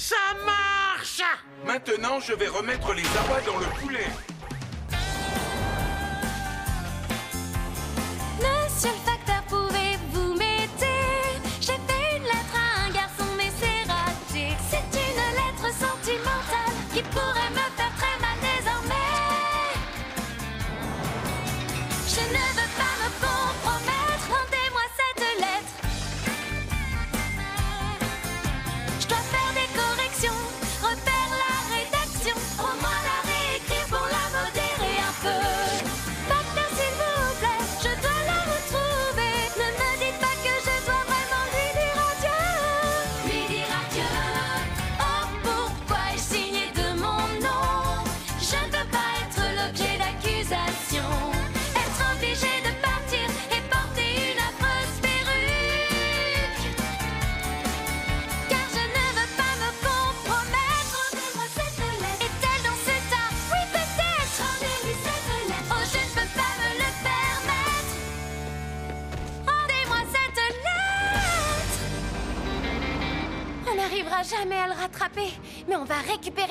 Ça marche Maintenant, je vais remettre les abats dans le poulet. Monsieur le facteur, pouvez-vous m'aider? J'ai fait une lettre à un garçon, mais c'est raté. C'est une lettre sentimentale qui pourrait me faire très mal désormais. Je ne veux Être obligé de partir et porter une prospéruse Car je ne veux pas me compromettre. Rendez-moi cette Est-elle dans ce tas,? Oui peut-être, rendez-vous cette Oh je ne peux pas me le permettre. Rendez-moi cette lettre. On n'arrivera jamais à le rattraper Mais on va récupérer